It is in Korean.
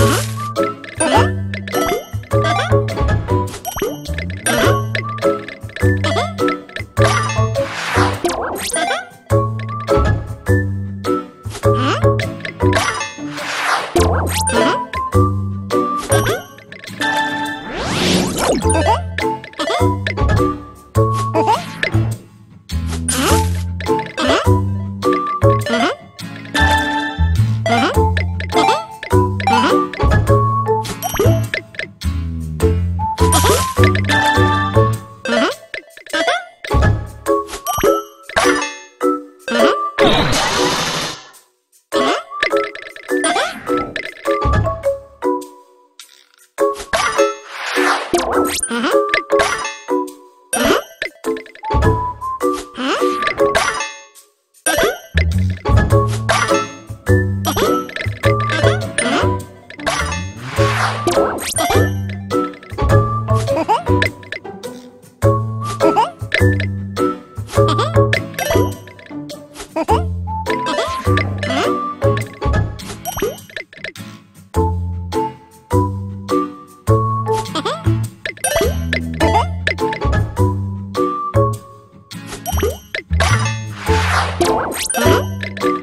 어? you Hã?